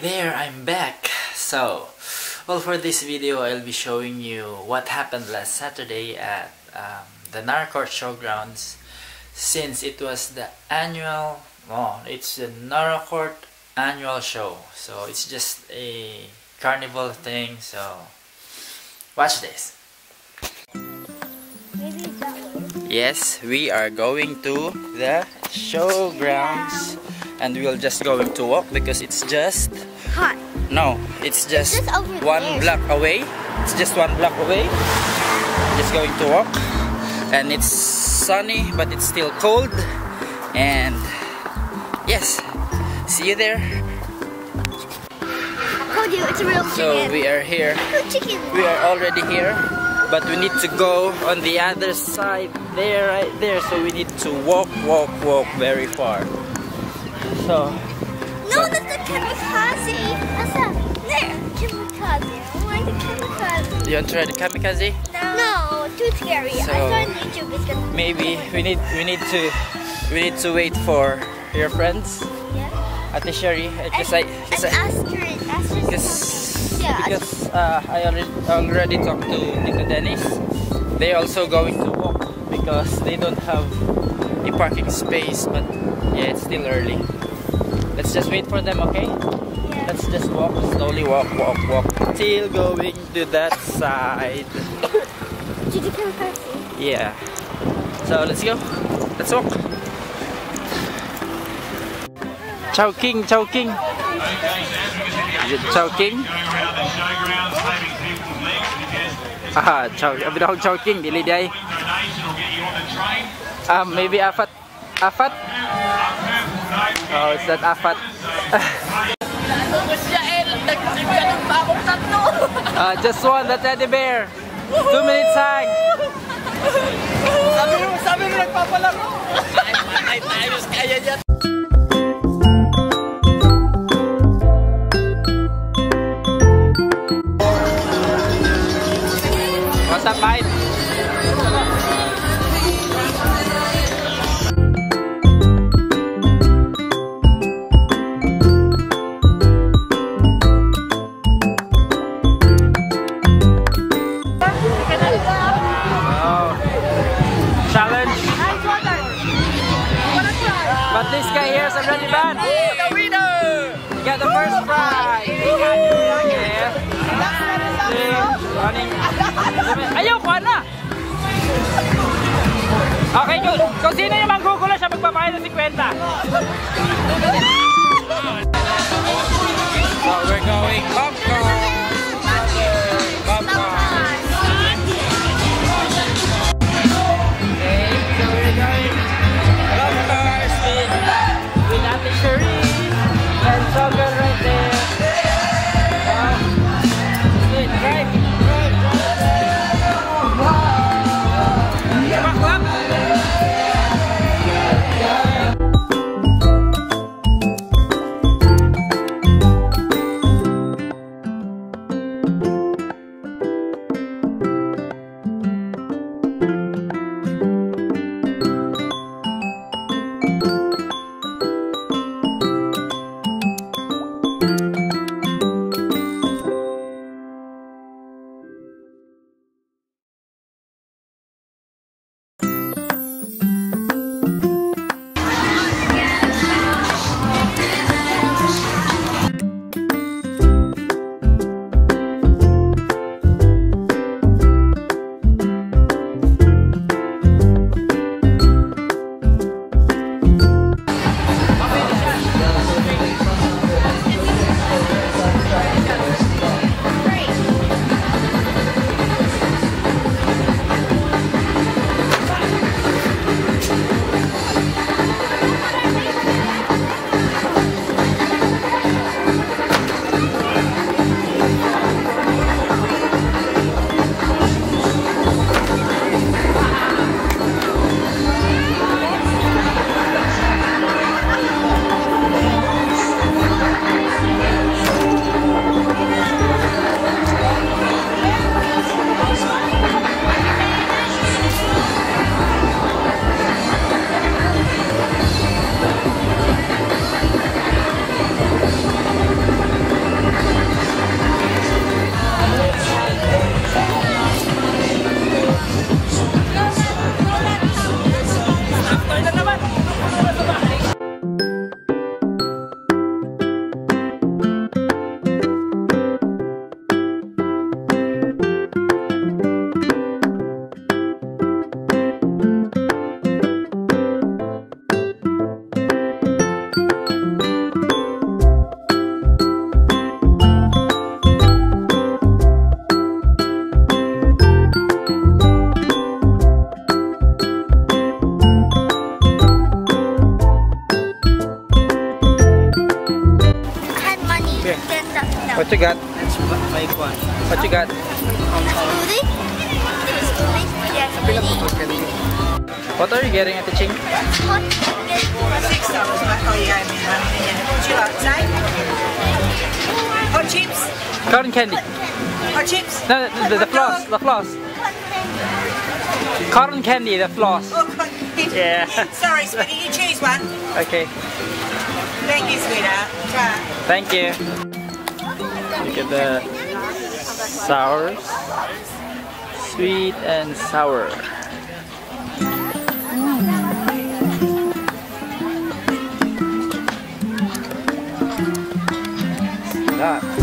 here I'm back. So well for this video I'll be showing you what happened last Saturday at um, the Naracoorte Showgrounds since it was the annual oh it's the Naracoorte annual show. So it's just a carnival thing so watch this. Yes we are going to the showgrounds and we'll just going to walk because it's just hot. No, it's just, It's just over one there. block away. It's just one block away. Just going to walk. And it's sunny, but it's still cold. And yes, see you there. I told you it's a real So we are here. We are already here. But we need to go on the other side there, right there. So we need to walk, walk, walk very far. So No, that's the kamikaze. That's the there. Kamikaze. I like the kamikaze. you want to try the kamikaze? No, No, too scary. I So- saw on YouTube. It's gonna. Maybe we need we need to we need to wait for your friends. Yeah. Ate Sherry, And, because I, and cause I, Astrid. Astrid. Yeah, I- because uh, I already already talked to Tito Dennis. They also going to walk because they don't have a parking space. But yeah, it's still early. Let's just wait for them, okay? Yeah. Let's just walk slowly, walk, walk, walk till going to that side. To the kamikaze. Yeah. So let's go. Let's walk. Chow King, Chow King. Is it Chow King? Ah, Chow. Abi daw Chow King, dili day. Um, maybe Afat. Afat? Oh, it's that Afat. uh, just one, the teddy bear. Two minutes hang. Sabi mo, sabi mo nagpapalaro. Ay, tayo, kaya niya. Sullivan. The winner! You got the first prize. Ayoko na! Okay, kung, kung sino yung manggugulo siya, magpapakita si Kwenta. So we're going popcorn! No. What you got? That's my one. What you got? Um, smoothie? Smoothie? Yeah, smoothie. What are you getting at the ching? What? Six dollars. Oh yeah, I mean, I mean, you like say? Chips? Cotton candy. Hot chips? No, the, the, the floss. The floss. Cotton candy, the floss. Oh, God. Yeah. Sorry, sweetie, you choose one. Okay. Thank you, sweetheart. Thank you. Look at the sours. Sweet and sour. That.